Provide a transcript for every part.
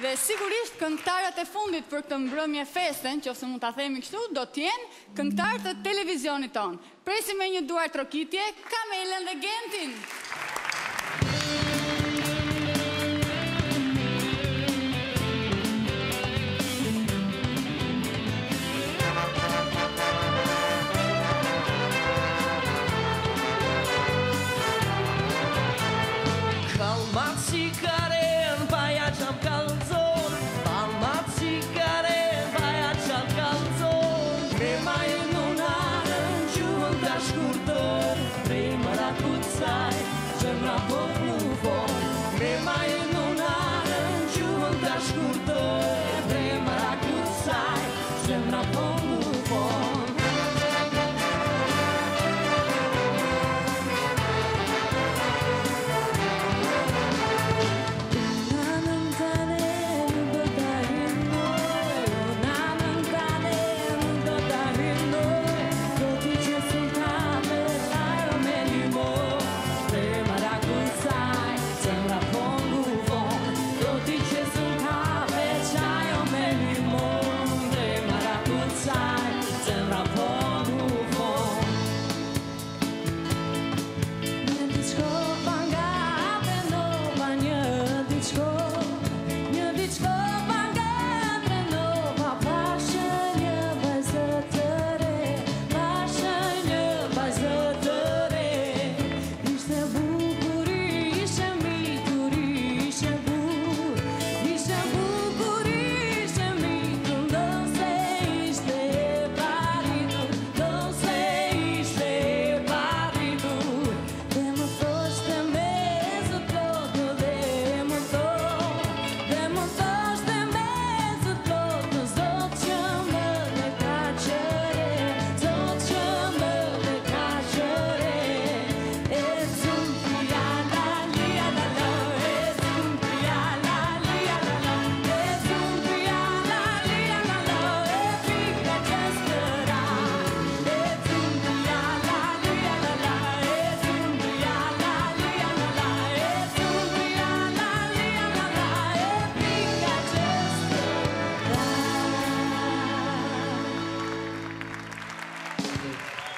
Dhe sigurisht këngtarët e fundit për këtë mbrëmje festen, që ofse mund të themi kështu, do tjenë këngtarët e televizionit tonë. Presim me një duar trokitje, kamelen dhe gentin! move on.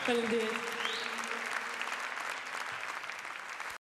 Thank you. Buenos días.